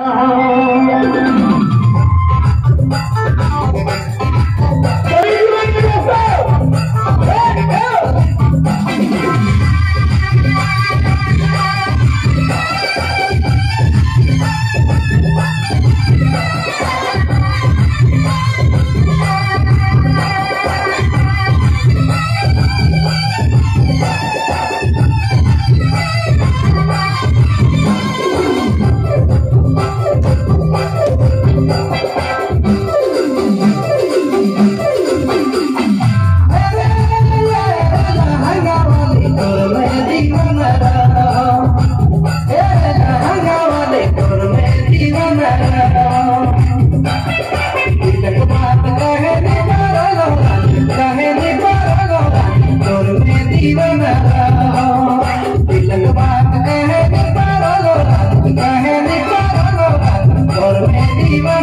Oh.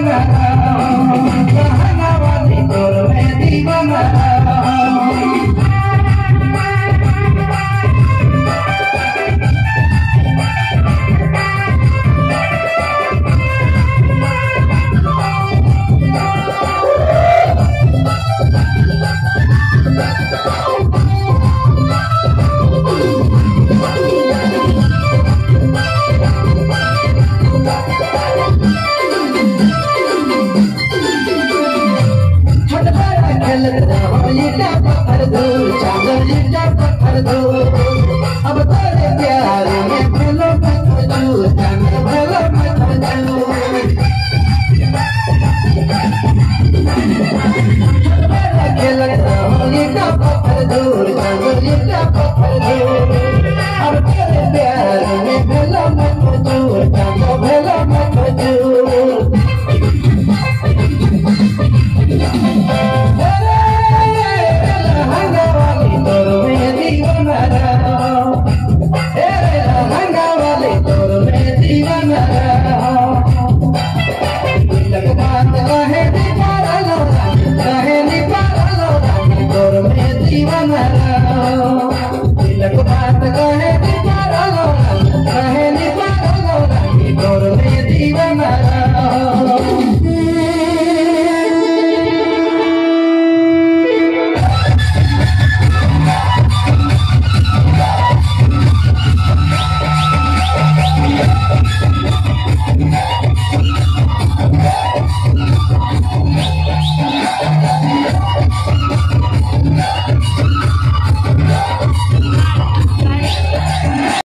Yeah. अब तेरे प्यार में भलो मैं खजू चंद्र भलो मैं खजू लगे लगता हूँ ये का पत्थर दूर चंद्र ये का पत्थर दूर तिलक बात गणे